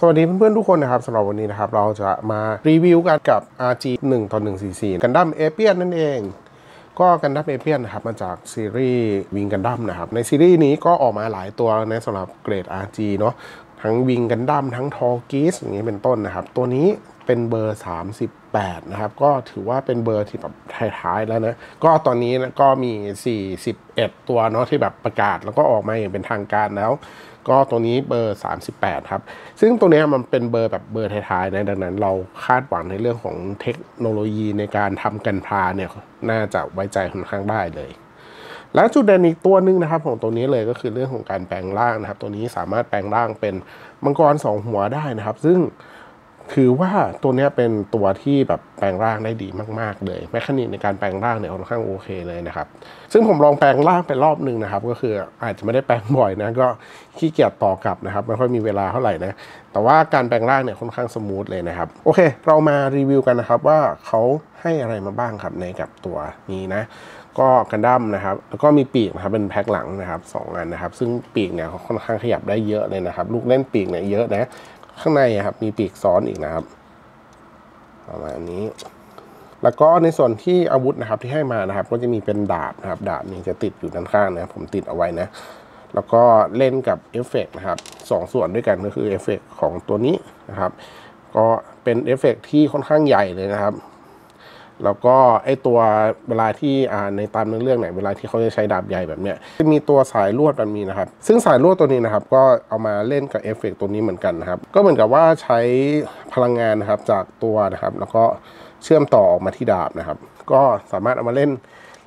สวัสดีเพื่อนๆทุกคนนะครับสำหรับวันนี้นะครับ เราจะมารีวิวกันกับ RG 1ต่อ144กันดั้มเอเปียนนั่นเอง ก็กันดั้มเอเปียนนะครับ มาจากซีรีส์วิงกันดั้มนะครับ ในซีรีส์นี้ก็ออกมาหลายตัวนะสำหรับเกรด RG เนาะ ทั้งวิงกันดั้มทั้งทอลกีสอย่างนี้เป็นต้นนะครับ ตัวนี้เป็นเบอร์ 38 นะครับ ก็ถือว่าเป็นเบอร์ที่แบบท้ายๆแล้วนะ ก็ตอนนี้นะก็มี 41 ตัวเนาะที่แบบประกาศแล้วก็ออกมาอย่างเป็นทางการแล้ว ก็ตัวนี้เบอร์ 38 ครับ ซึ่งตัวนี้มันเป็นเบอร์แบบเบอร์ท้ายๆนะดังนั้น เราคาดหวังในเรื่องของเทคโนโลยีในการทำ Gunpla เนี่ยน่าจะไว้ใจค่อนข้างได้เลย แล้วจุดเด่นอีกตัวหนึ่งนะครับ ของตัวนี้เลยก็คือเรื่องของการแปลงร่างนะครับ ตัวนี้สามารถแปลงร่างเป็นมังกรสองหัวได้นะครับ ซึ่งคือว่าตัวนี้เป็นตัวที่แบบแปลงร่างได้ดีมาก ๆ เลย mechanic ในการแปลงร่างเนี่ยค่อนข้างโอเคเลยนะครับ ซึ่งผมลองแปลงร่างไปรอบหนึ่งนะครับ ก็คืออาจจะไม่ได้แปลงบ่อยนะก็ขี้เกียจต่อกลับนะครับ ไม่ค่อยมีเวลาเท่าไหร่นะ แต่ว่าการแปลงร่างเนี่ยค่อนข้างสมูทเลยนะครับ โอเค เรามารีวิวกันนะครับว่าเขาให้อะไรมาบ้างครับในกับตัวนี้นะ ก็กันดั้มนะครับแล้วก็มีปีกนะครับเป็นแพ็คหลังนะครับสองอันนะครับ ซึ่งปีกเนี่ยค่อนข้างขยับได้เยอะเลยนะครับ ลูกเล่นปีกเนี่ยเยอะนะ ข้างในครับมีปีกซ้อนอีกนะครับประมาณนี้ แล้วก็ในส่วนที่อาวุธนะครับที่ให้มานะครับ ก็จะมีเป็นดาบนะครับ ดาบนี่จะติดอยู่ด้านข้างนะผมติดเอาไว้นะแล้วก็เล่นกับเอฟเฟกนะครับสองส่วนด้วยกันก็คือเอฟเฟกของตัวนี้นะครับ ก็เป็นเอฟเฟกที่ค่อนข้างใหญ่เลยนะครับ แล้วก็ไอตัวเวลาที่ในตามเรื่องไหนเวลาที่เขาจะใช้ดาบใหญ่แบบเนี้ยจะมีตัวสายลวดแบบนี้นะครับ ซึ่งสายลวดตัวนี้นะครับก็เอามาเล่นกับเอฟเฟกตัวนี้เหมือนกันนะครับ ก็เหมือนกับว่าใช้พลังงานนะครับจากตัวนะครับ แล้วก็เชื่อมต่อออกมาที่ดาบนะครับ ก็สามารถเอามาเล่น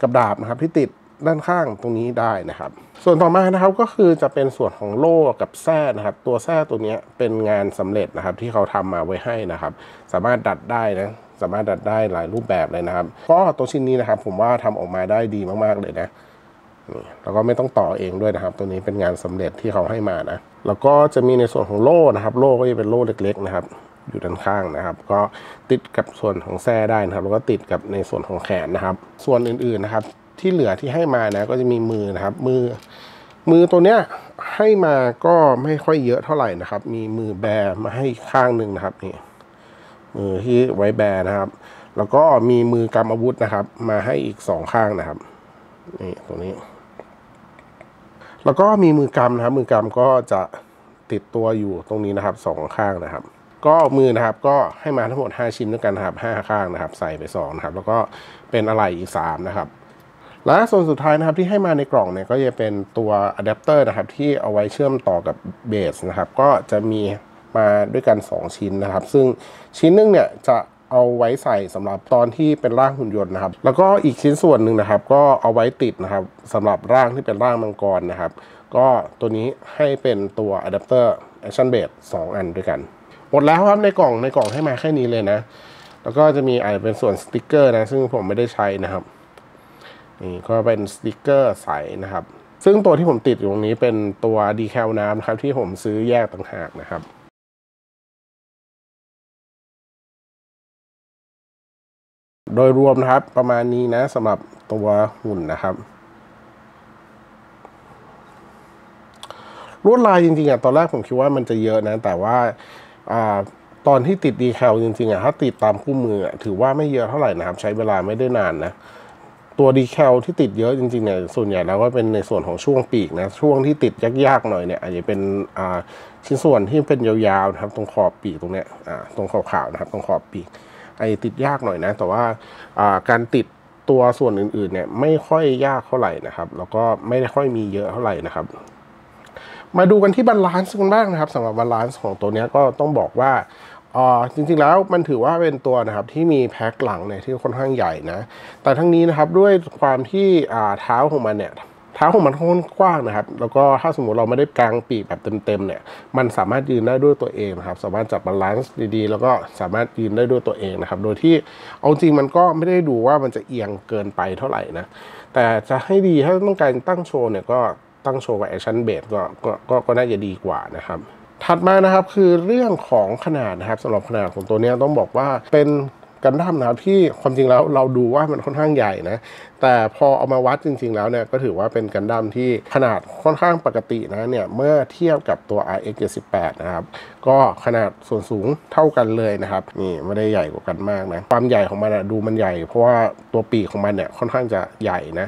กับดาบนะครับ ที่ติดด้านข้างตรงนี้ได้นะครับ ส่วนต่อมานะครับก็คือจะเป็นส่วนของโล่กับแส้นะครับ ตัวแส้ตัวนี้เป็นงานสำเร็จนะครับ ที่เขาทำมาไว้ให้นะครับ สามารถดัดได้นะ สามารถดัดได้หลายรูปแบบเลยนะครับ ก็ตัวชิ้นนี้นะครับ ผมว่าทำออกมาได้ดีมากๆเลยนะแล้วก็ไม่ต้องต่อเองด้วยนะครับ ตัวนี้เป็นงานสำเร็จที่เขาให้มานะ แล้วก็จะมีในส่วนของโล่นะครับ โล่ก็จะเป็นโล่เล็กๆนะครับ อยู่ด้านข้างนะครับ ก็ติดกับส่วนของแส้ได้นะครับ แล้วก็ติดกับในส่วนของแขนนะครับ ส่วนอื่นๆนะครับ ที่เหลือที่ให้มานะ ก็จะมีมือนะครับ มือ มือตัวเนี้ยให้มาก็ไม่ค่อยเยอะเท่าไหร่นะครับ มีมือแบมาให้ข้างหนึ่งนะครับนี่ มือที่ไว้แบนะครับ แล้วก็มีมือกำอาวุธนะครับ มาให้อีกสองข้างนะครับนี่ตรงนี้ แล้วก็มีมือกำนะครับ มือกำก็จะติดตัวอยู่ตรงนี้นะครับสองข้างนะครับ ก็มือนะครับก็ให้มาทั้งหมด 5 ชิ้นด้วยกันนะครับ5ข้างนะครับ ใส่ไป2นะครับ แล้วก็เป็นอะไหล่อีก 3 นะครับและส่วนสุดท้ายนะครับที่ให้มาในกล่องเนี่ยก็จะเป็นตัวอะแดปเตอร์นะครับที่เอาไว้เชื่อมต่อกับเบสนะครับ ก็จะมี มาด้วยกัน 2 ชิ้นนะครับ ซึ่งชิ้นหนึงเนี่ยจะเอาไว้ใส่สำหรับตอนที่เป็นร่างหุ่นยนต์นะครับ แล้วก็อีกชิ้นส่วนหนึ่งนะครับ ก็เอาไว้ติดนะครับสำหรับร่างที่เป็นร่างมังกรนะครับ ก็ตัวนี้ให้เป็นตัวอะแดปเตอร์ Action Base 2อันด้วยกัน หมดแล้วครับในกล่องในกล่องให้มาแค่นี้เลยนะ แล้วก็จะมีอาจจะเป็นส่วนสติกเกอร์นะ ซึ่งผมไม่ได้ใช้นะครับนี่ก็เป็นสติกเกอร์ใสนะครับ ซึ่งตัวที่ผมติดอยู่ตรงนี้เป็นตัวดีแคลน้ำนะครับที่ผมซื้อแยกต่างหากนะครับ โดยรวมนะครับประมาณนี้นะสำหรับตัวหุ่นนะครับลวดลายจริงๆอะตอนแรกผมคิดว่ามันจะเยอะนะ แต่ว่าอ่าตอนที่ติดดีแคลจริงๆอะถ้าติดตามคู่มืออะถือว่าไม่เยอะเท่าไหร่นะครับ ใช้เวลาไม่ได้นานนะ ตัวดีแคลที่ติดเยอะจริงๆเนี่ยส่วนใหญ่แล้วก็เป็นในส่วนของช่วงปีกนะ ช่วงที่ติดยากๆหน่อยเนี่ยอาจจะเป็นอ่าชิ้นส่วนที่เป็นยาวๆนะครับ ตรงขอบปีกตรงเนี้ยอ่าตรงขาวๆนะครับ ตรงขอบปีก ไอ้ติดยากหน่อยนะ แต่ว่าการติดตัวส่วนอื่นๆเนี่ยไม่ค่อยยากเท่าไหร่นะครับ แล้วก็ไม่ได้ค่อยมีเยอะเท่าไหร่นะครับ มาดูกันที่ balance กันบ้างนะครับสำหรับ balance ของตัวนี้ก็ต้องบอกว่าอ่าจริงๆแล้วมันถือว่าเป็นตัวนะครับที่มีแพ็คหลังเนี่ยที่ค่อนข้างใหญ่นะ แต่ทั้งนี้นะครับด้วยความที่เท้าของมันเนี่ย เท้าของมันค่อนข้างกว้างนะครับ แล้วก็ถ้าสมมติเราไม่ได้กางปีกแบบเต็มๆเนี่ยมันสามารถยืนได้ด้วยตัวเองนะครับ สามารถจับ balance ดีๆ แล้วก็สามารถยืนได้ด้วยตัวเองนะครับ โดยที่เอาจริงมันก็ไม่ได้ดูว่ามันจะเอียงเกินไปเท่าไหร่นะแต่จะให้ดีถ้าต้องการตั้งโชว์เนี่ยก็ตั้งโชว์กับ action base ก็ก็ก็น่าจะดีกว่านะครับถัดมานะครับคือเรื่องของขนาดนะครับสำหรับขนาดของตัวนี้ต้องบอกว่าเป็น กันดั้มนะครับที่ความจริงแล้วเราดูว่ามันค่อนข้างใหญ่นะแต่พอเอามาวัดจริง ๆ แล้วเนี่ยก็ถือว่าเป็นกันดั้มที่ขนาดค่อนข้างปกตินะเนี่ยเมื่อเทียบกับตัว RX 78นะครับก็ขนาดส่วนสูงเท่ากันเลยนะครับนี่ไม่ได้ใหญ่กว่ากันมากนะความใหญ่ของมันอะดูมันใหญ่ เพราะว่าตัวปีกของมันเนี่ยค่อนข้างจะใหญ่นะ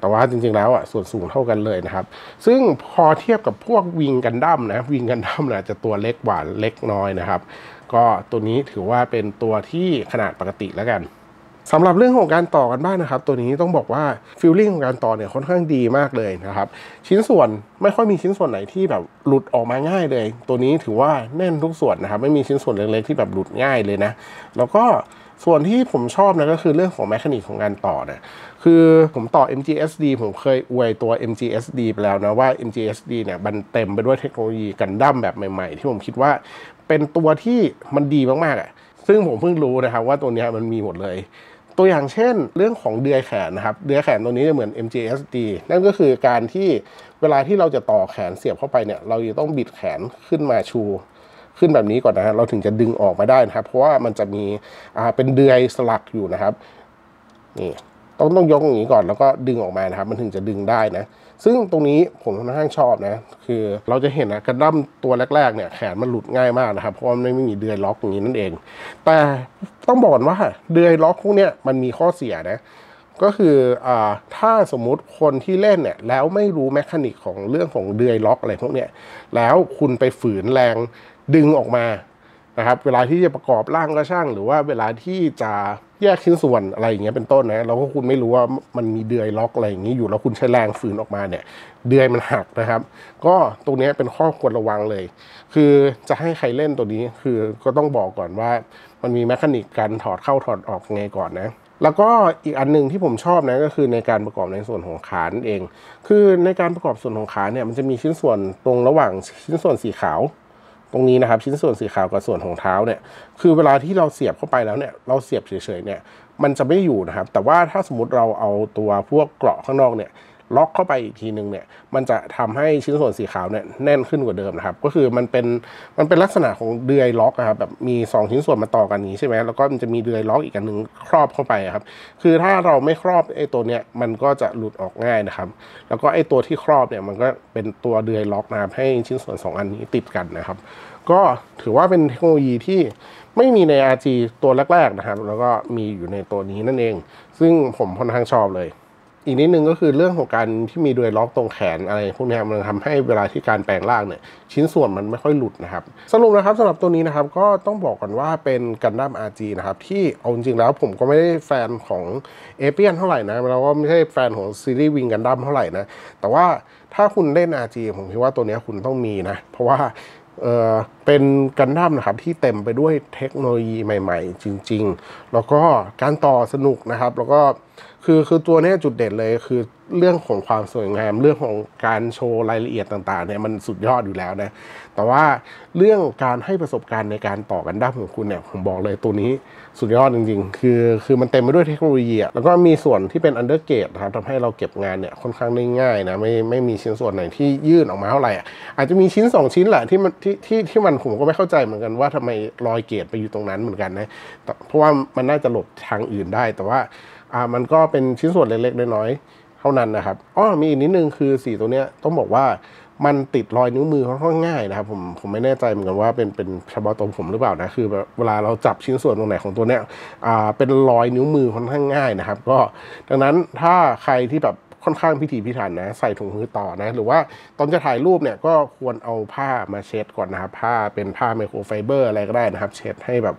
แต่ว่าจริงๆแล้วอะส่วนสูงเท่ากันเลยนะครับ ซึ่งพอเทียบกับพวกวิงกันดั้มนะวิงกันดั้มนะจะตัวเล็กกว่าเล็กน้อยนะครับ ก็ตัวนี้ถือว่าเป็นตัวที่ขนาดปกติแล้วกันสำหรับเรื่องของการต่อกันบ้างนะครับ ตัวนี้ต้องบอกว่า feeling ของการต่อเนี่ยค่อนข้างดีมากเลยนะครับ ชิ้นส่วนไม่ค่อยมีชิ้นส่วนไหนที่แบบหลุดออกมาง่ายเลย ตัวนี้ถือว่าแน่นทุกส่วนนะครับ ไม่มีชิ้นส่วนเล็กๆที่แบบหลุดง่ายเลยนะ แล้วก็ ส่วนที่ผมชอบนะก็คือเรื่องของแมคานิกของการต่อนะคือผมต่อ MGSD ผมเคยอวยตัว MGSD ไปแล้วนะว่า MGSD เนี่ยมันเต็มไปด้วยเทคโนโลยีกันดั้มแบบใหม่ๆ ที่ผมคิดว่าเป็นตัวที่มันดีมากๆอะซึ่งผมเพิ่งรู้นะครับว่าตัวนี้มันมีหมดเลย ตัวอย่างเช่น เรื่องของเดือยแขนนะครับ เดือยแขนตัวนี้จะเหมือน MGSD นั่นก็คือการที่เวลาที่เราจะต่อแขนเสียบเข้าไปเนี่ย เราจะต้องบิดแขนขึ้นมาชู ขึ้นแบบนี้ก่อนนะเราถึงจะดึงออกมาได้นะครับ เพราะว่ามันจะมีอ่าเป็นเดือยสลักอยู่นะครับนี่ต้องต้องยกอย่างนี้ก่อนแล้วก็ดึงออกมานะครับ มันถึงจะดึงได้นะ ซึ่งตรงนี้ผมค่อนข้างชอบนะ คือเราจะเห็นนะกระดั้มตัวแรกๆเนี่ยแขนมันหลุดง่ายมากนะครับ เพราะว่ามันไม่มีเดือยล็อกอย่างนี้นั่นเอง แต่ต้องบอกก่อนว่าเดือยล็อกพวกเนี้ยมันมีข้อเสียนะก็คืออถ้าสมมุติคนที่เล่นเนี่ยแล้วไม่รู้แมคานิกของเรื่องของเดือยล็อกอะไรพวกเนี้ยแล้วคุณไปฝืนแรง ดึงออกมานะครับเวลาที่จะประกอบร่างก็ช่าง หรือว่าเวลาที่จะแยกชิ้นส่วนอะไรอย่างเงี้ยเป็นต้นนะแล้วก็คุณไม่รู้ว่ามันมีเดือยล็อกอะไรอย่างงี้อยู่แล้วคุณใช้แรงฝืนออกมาเนี่ย เดือยมันหักนะครับ ก็ตรงนี้เป็นข้อควรระวังเลย คือจะให้ใครเล่นตัวนี้คือก็ต้องบอกก่อนว่า มันมีแมคานิกการถอดเข้าถอดออกไงก่อนนะแล้วก็อีกอันหนึ่งที่ผมชอบนะก็คือในการประกอบในส่วนของขานเอง คือในการประกอบส่วนของขาเนี่ยมันจะมีชิ้นส่วนตรงระหว่างชิ้นส่วนสีขาว ตรงนี้นะครับชิ้นส่วนสีขาวกับส่วนของเท้าเนี่ยคือเวลาที่เราเสียบเข้าไปแล้วเนี่ยเราเสียบเฉยๆเนี่ยมันจะไม่อยู่นะครับ แต่ว่าถ้าสมมติเราเอาตัวพวกเกราะข้างนอกเนี่ย ล็อกเข้าไปอีกทีหนึ่งเนี่ยมันจะทำให้ชิ้นส่วนสีขาวเนี่ยแน่นขึ้นกว่าเดิมนะครับ ก็คือมันเป็นมันเป็นลักษณะของเดือยล็อกครับแบบมี 2 ชิ้นส่วนมาต่อกันนี้ใช่ไหมแล้วก็มันจะมีเดือยล็อกอีกอันหนึ่งครอบเข้าไปครับคือถ้าเราไม่ครอบไอ้ตัวเนี้ยมันก็จะหลุดออกง่ายนะครับ แล้วก็ไอ้ตัวที่ครอบเนี่ยมันก็เป็นตัวเดือยล็อกนะครับให้ชิ้นส่วนสองอันนี้ติดกันนะครับ ก็ถือว่าเป็นเทคโนโลยีที่ไม่มีใน RG ตัวแรกๆนะครับ แล้วก็มีอยู่ในตัวนี้นั่นเอง ซึ่งผมค่อนข้างชอบเลย อีกนิดนึงก็คือเรื่องของการที่มีดวยล็อกตรงแขนอะไรพวกนี้มันทำให้เวลาที่การแปลงร่างเนี่ยชิ้นส่วนมันไม่ค่อยหลุดนะครับ สรุปนะครับสำหรับตัวนี้นะครับก็ต้องบอกก่อนว่าเป็นกันดั้ม RG นะครับที่เอาจริงๆแล้วผมก็ไม่ได้แฟนของเอเปียนเท่าไหร่นะแล้วก็ไม่ใช่แฟนของซีรีส์วิงกันดั้มเท่าไหร่นะแต่ว่าถ้าคุณเล่น RG ผมคิดว่าตัวนี้คุณต้องมีนะเพราะว่าเออเป็นกันดั้มนะครับที่เต็มไปด้วยเทคโนโลยีใหม่ ๆ จริง ๆ แล้วก็การต่อสนุกนะครับ แล้วก็ คือคือตัวนี้จุดเด่นเลยคือเรื่องของความสวยงามเรื่องของการโชว์รายละเอียดต่างๆเนี่ยมันสุดยอดอยู่แล้วนะ แต่ว่าเรื่องการให้ประสบการณ์ในการต่อกันดั้มของคุณเนี่ยผมบอกเลยตัวนี้สุดยอดจริงๆ คือคือมันเต็มไปด้วยเทคโนโลยีแล้วก็มีส่วนที่เป็นอันเดอร์เกตนะครับทำให้เราเก็บงานเนี่ยค่อนข้างได้ง่ายนะไม่ไม่มีชิ้นส่วนไหนที่ยื่นออกมาเท่าไหร่อาจจะมีชิ้น 2 ชิ้นแหละที่มันที่ที่ที่มันผมก็ไม่เข้าใจเหมือนกันว่าทำไมรอย gate ไปอยู่ตรงนั้นเหมือนกันนะเพราะว่ามันน่าจะหลบทางอื่นได้แต่ว่า อ่ามันก็เป็นชิ้นส่วนเล็กๆน้อยๆเท่านั้นนะครับอ๋อมีอีกนิดนึงคือสีตัวเนี้ยต้องบอกว่ามันติดรอยนิ้วมือค่อนข้างง่ายนะครับผมผมไม่แน่ใจเหมือนกันว่าเป็นเป็นเฉพาะตัวผมหรือเปล่านะคือเวลาเราจับชิ้นส่วนตรงไหนของตัวเนี้ยอ่าเป็นรอยนิ้วมือค่อนข้างง่ายนะครับ ก็ดังนั้นถ้าใครที่แบบค่อนข้างพิถีพิถันนะใส่ถุงมือต่อนะ หรือว่าตอนจะถ่ายรูปเนี่ยก็ควรเอาผ้ามาเช็ดก่อนนะครับ ผ้าเป็นผ้าไมโครไฟเบอร์อะไรก็ได้นะครับ เช็ดให้แบบ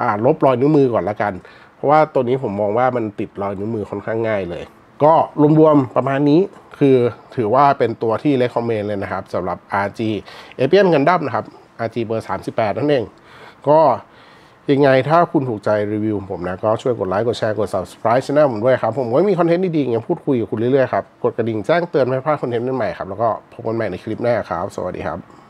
อ่าลบรอยนิ้วมือก่อนละกัน เพราะว่าตัวนี้ผมมองว่ามันติดรอยนิ้วมือค่อนข้างง่ายเลย ก็รวมๆประมาณนี้คือถือว่าเป็นตัวที่ recommend เลยนะครับสำหรับ RG a p i a n Gundam นะครับ RG เบอร์ 38 นั่นเอง ก็ยังไงถ้าคุณถูกใจรีวิวผมนะ ก็ช่วยกดไลค์กดแชร์กด subscribe channel ผมด้วยครับ ผมก็มีคอนเทนต์ดีๆอย่างพูดคุยกับคุณเรื่อยๆครับ กดกระดิ่งแจ้งเตือนไม่พลาดคอนเทนต์ใหม่ๆครับ แล้วก็พบกันใหม่ในคลิปหน้าครับ สวัสดีครับ